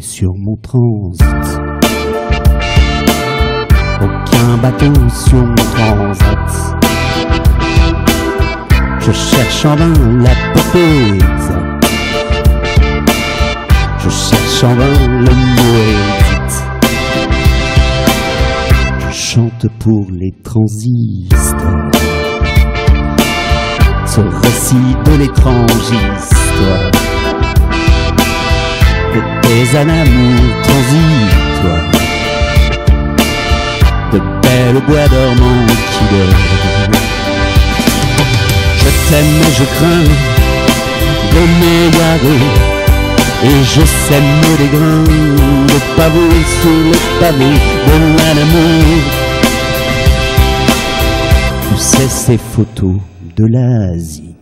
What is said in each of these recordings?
sur mon transit. Aucun bateau sur mon transat. Je cherche en vain la beauté exacte. Je cherche en vain le mot. Je chante pour les transistors. Ce récit de l'étrange histoire tes amours transitoires, de belles bois dormants qui dorment. Je t'aime et je crains de m'égarer, et je sème des grains de pavés sur le pavé de l'amour. Tu sais ces photos de l'Asie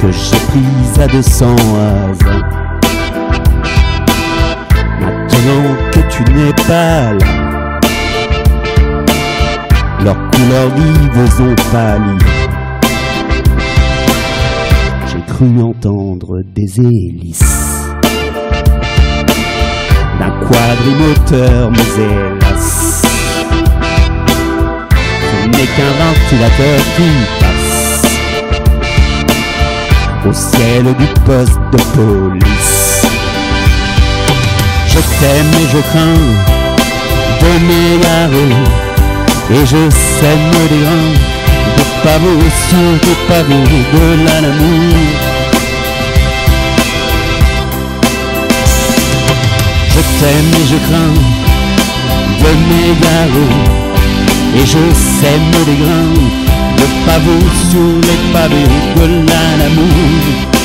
que j'ai prise à 200 hasards. Maintenant que tu n'es pas là, leurs couleurs vives ont pâli. J'ai cru entendre des hélices d'un quadrimoteur, mais hélas, ce n'est qu'un ventilateur qui au ciel du poste de police. Je t'aime et je crains de m'égarer, et je sème des grains de pavots sur des pavés de l'amour. Je t'aime et je crains de m'égarer, et je sème des grains de pavots sur les pavés de l'amour.